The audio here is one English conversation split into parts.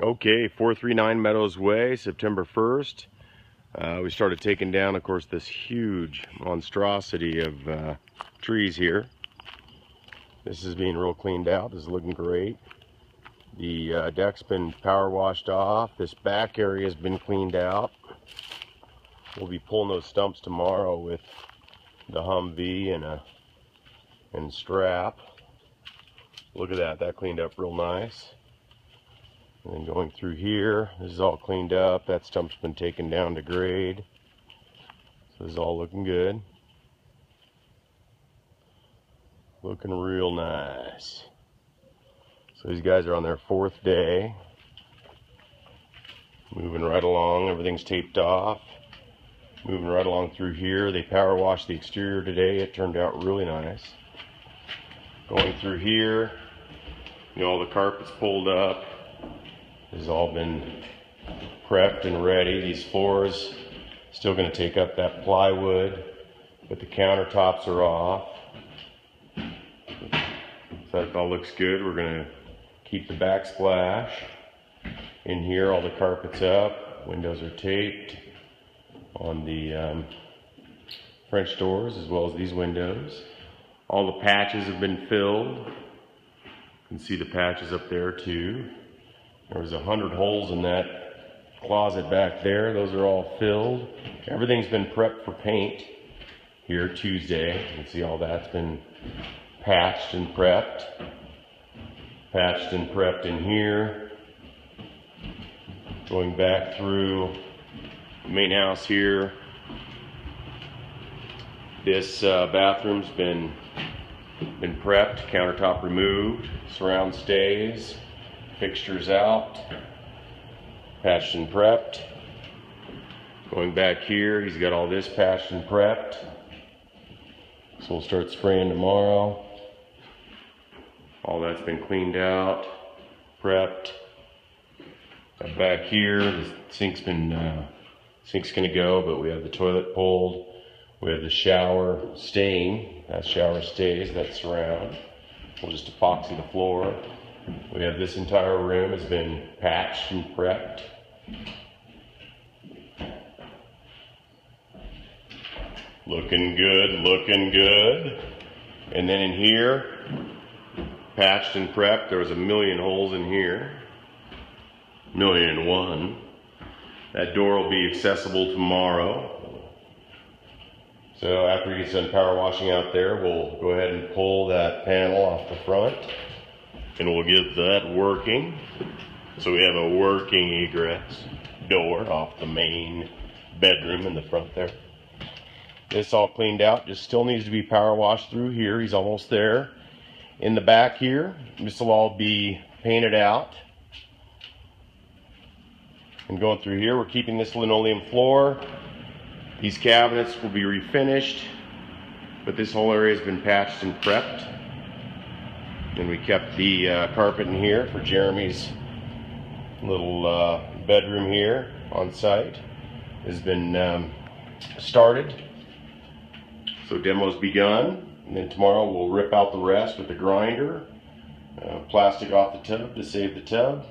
Okay, 439 Meadows Way, September 1st. Uh, we started taking down, of course, this huge monstrosity of uh, trees here. This is being real cleaned out. This is looking great. The uh, deck's been power washed off. This back area has been cleaned out. We'll be pulling those stumps tomorrow with the Humvee and a and strap. Look at that. That cleaned up real nice. And then going through here, this is all cleaned up. That stump's been taken down to grade. So this is all looking good. Looking real nice. So these guys are on their fourth day. Moving right along, everything's taped off. Moving right along through here. They power washed the exterior today. It turned out really nice. Going through here, you know, all the carpets pulled up has all been prepped and ready. These floors still going to take up that plywood, but the countertops are off. So that all looks good. We're going to keep the backsplash. In here, all the carpets up, windows are taped on the um, French doors as well as these windows. All the patches have been filled. You can see the patches up there too. There was a hundred holes in that closet back there. Those are all filled. Everything's been prepped for paint here Tuesday. You can see all that's been patched and prepped. Patched and prepped in here. Going back through the main house here. This uh, bathroom's been been prepped, countertop removed, surround stays fixtures out, patched and prepped. Going back here, he's got all this patched and prepped. So we'll start spraying tomorrow. All that's been cleaned out, prepped. Back here, the sink's been, uh, sink's gonna go, but we have the toilet pulled. We have the shower stain, that shower stays, that surround. We'll just epoxy the floor. We have this entire room has been patched and prepped. Looking good, looking good. And then in here, patched and prepped, there was a million holes in here. Million and one. That door will be accessible tomorrow. So after he gets done power washing out there, we'll go ahead and pull that panel off the front and we'll get that working. So we have a working egress door off the main bedroom in the front there. This all cleaned out, just still needs to be power washed through here. He's almost there. In the back here, this will all be painted out. And going through here, we're keeping this linoleum floor. These cabinets will be refinished, but this whole area has been patched and prepped. And we kept the uh, carpet in here for Jeremy's little uh, bedroom here on site. Has been um, started. So demo's begun. And then tomorrow we'll rip out the rest with the grinder. Uh, plastic off the tub to save the tub.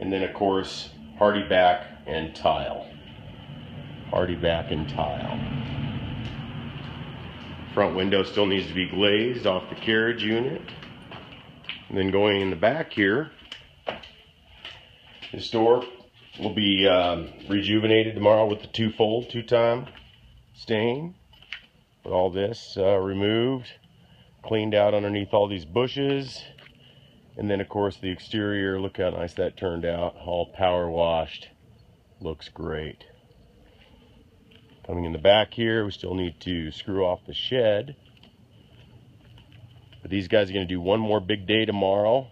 And then of course, Hardie back and tile. Hardie back and tile. Front window still needs to be glazed off the carriage unit. And then going in the back here, this door will be um, rejuvenated tomorrow with the two-fold, two-time stain. With all this uh, removed, cleaned out underneath all these bushes. And then, of course, the exterior, look how nice that turned out. All power washed. Looks great. Coming in the back here, we still need to screw off the shed. But these guys are going to do one more big day tomorrow,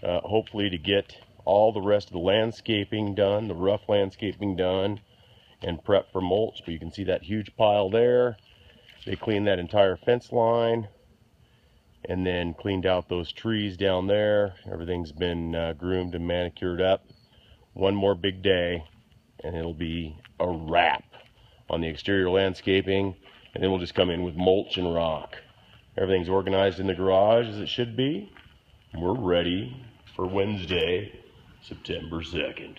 uh, hopefully to get all the rest of the landscaping done, the rough landscaping done, and prep for mulch. But you can see that huge pile there. They cleaned that entire fence line and then cleaned out those trees down there. Everything's been uh, groomed and manicured up. One more big day and it'll be a wrap on the exterior landscaping. And then we'll just come in with mulch and rock. Everything's organized in the garage as it should be. We're ready for Wednesday. September 2nd.